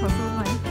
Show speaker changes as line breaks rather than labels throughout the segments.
好多服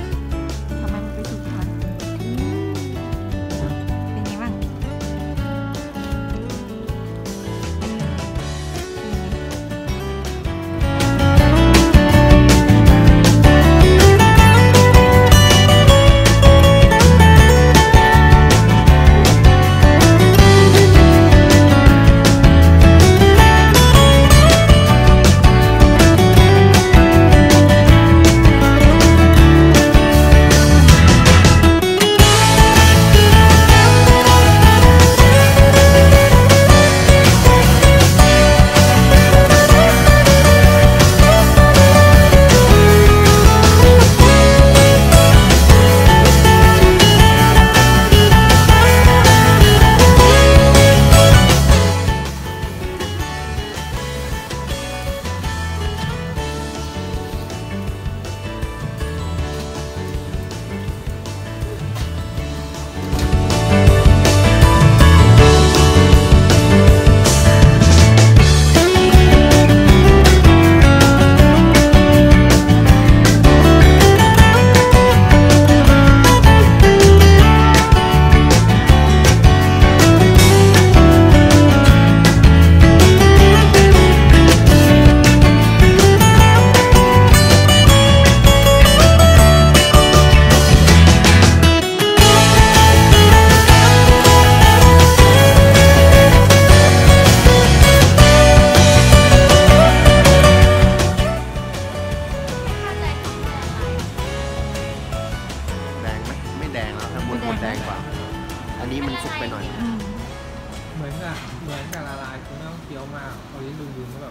แดงกว่า อันนี้มันสุกไปหน่อย
เหมือนกับเหมือนกับละลายคือต้องเคี้ยวมากเอาลิ้นดึงๆก็แบบ